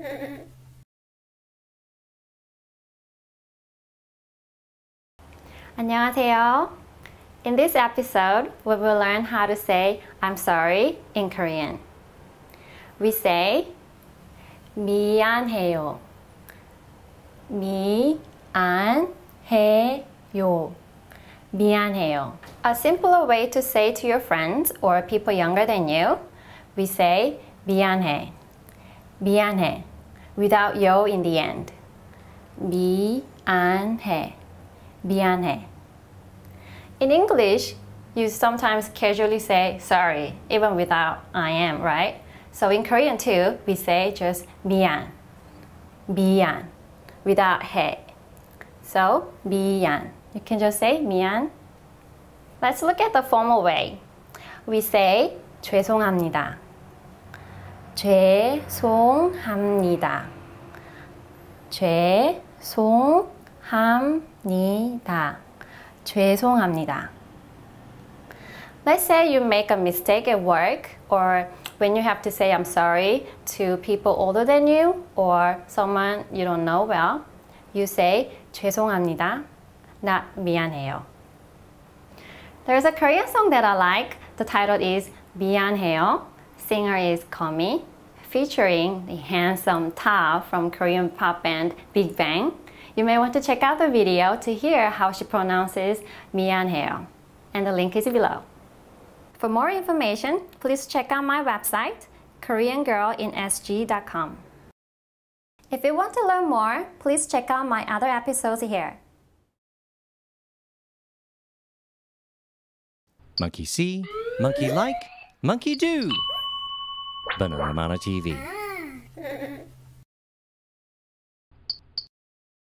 안녕하세요. In this episode, we will learn how to say I'm sorry in Korean. We say 미안해요. 미안해요. 미안해요. A simpler way to say to your friends or people younger than you, we say 미안해. 미안해. Without yo in the end. 미안해. 미안해. In English, you sometimes casually say sorry, even without I am, right? So in Korean too, we say just 미안, 미안, without 해. So 미안. You can just say 미안. Let's look at the formal way. We say 죄송합니다. 죄송합니다. 죄송합니다. 죄송합니다. Let's say you make a mistake at work or when you have to say I'm sorry to people older than you or someone you don't know well, you say 죄송합니다, not 미안해요. There's a Korean song that I like. The title is 미안해요. singer is Gummy, featuring the handsome T.O.P from Korean pop band Big Bang. You may want to check out the video to hear how she pronounces 미안해요. And the link is below. For more information, please check out my website, koreangirlinsg.com. If you want to learn more, please check out my other episodes here. Monkey see, monkey like, monkey do. Banana Mana TV.